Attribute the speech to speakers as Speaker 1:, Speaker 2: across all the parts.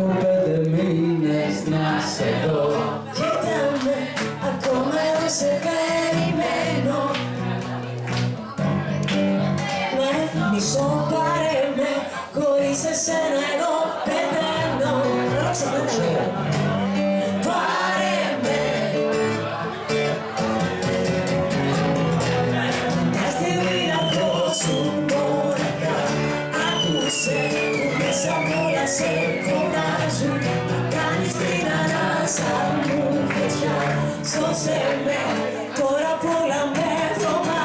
Speaker 1: Έχω πέντε μήνες να σε δω.
Speaker 2: So se me, cora por la metro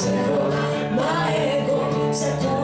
Speaker 2: σε βρω Μα εγώ σε